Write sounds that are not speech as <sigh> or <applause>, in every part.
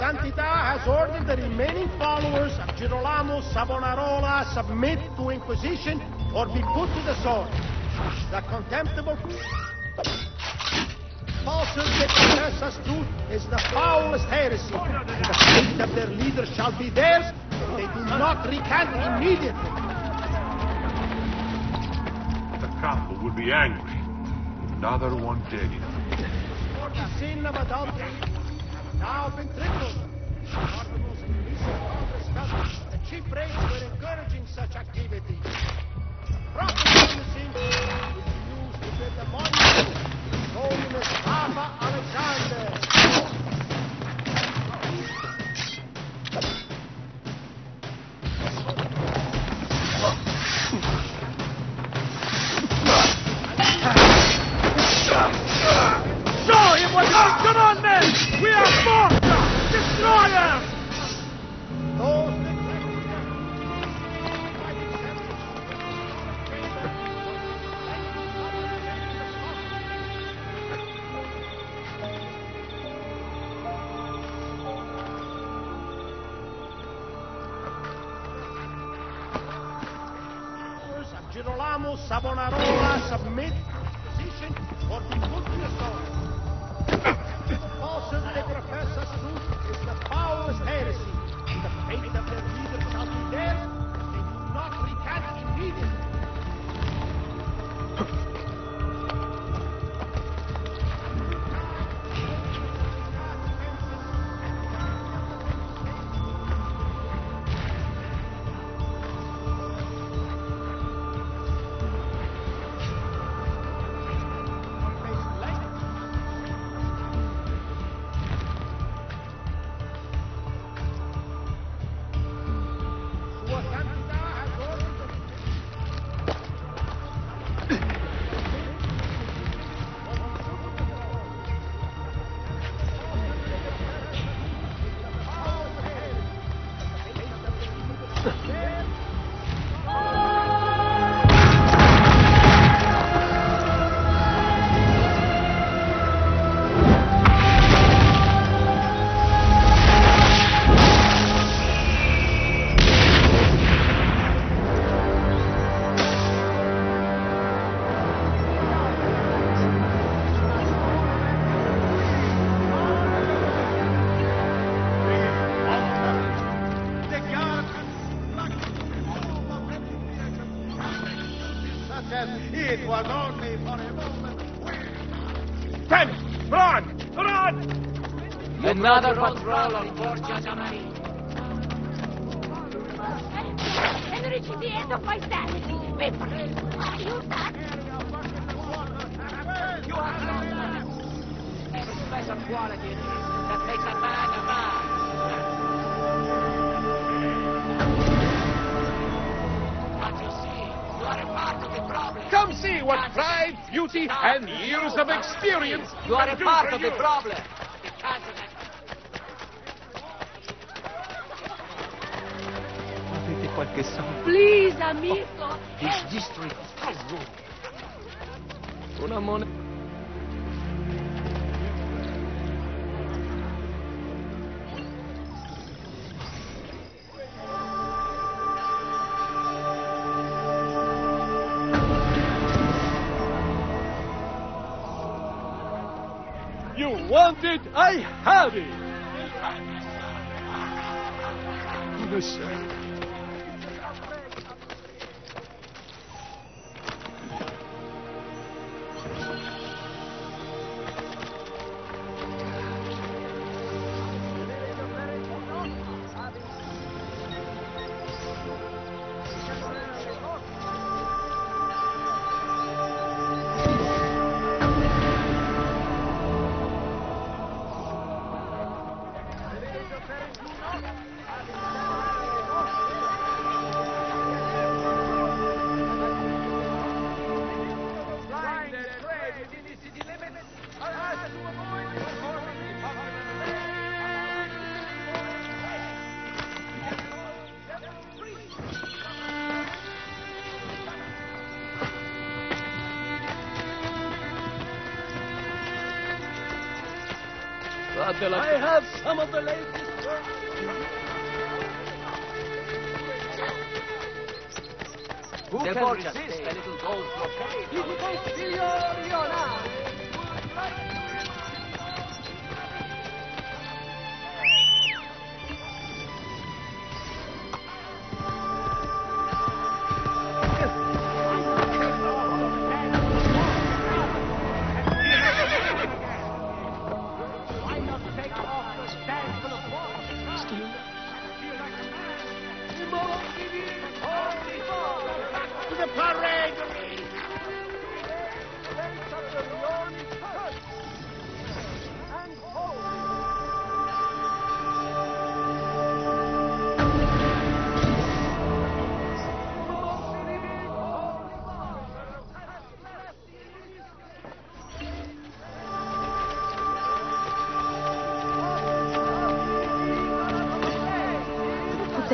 Santità has ordered the remaining followers of Girolamo Savonarola submit to Inquisition or be put to the sword. The contemptible falsehood they profess as truth is the foulest heresy, and the fate of their leader shall be theirs if they do not recant immediately. The Capo would be angry. Another one dead. For the sin of adultery now been tripled. The most recent Congress chief rates were encouraging such activity. Of Girolamo Savonarola submit to Inquisition or be put to the sword. Falsehood they profess as truth is the Ugh. <laughs> it was only for a moment. Ten! Run! Run! Another patrol on Borgia Giamarini. Enrici dietro, poi stanno. Mi prego, aiutate. Special quality that makes a man a man. Come see what pride, beauty, and years of experience You are a part of the problem. Of it. Avete qualche soldo? Please, amico. This district has good. Una moneta. You want it? I have it! Listen. Datela. I have some of the latest. Who can resist a little gold brocade? Why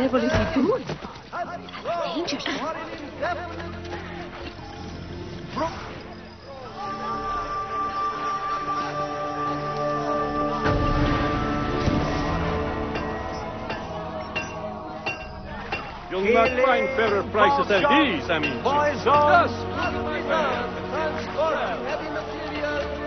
devil is he doing? You'll not find fairer prices than these, I mean. Poison! Transformer! Heavy material!